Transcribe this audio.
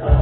the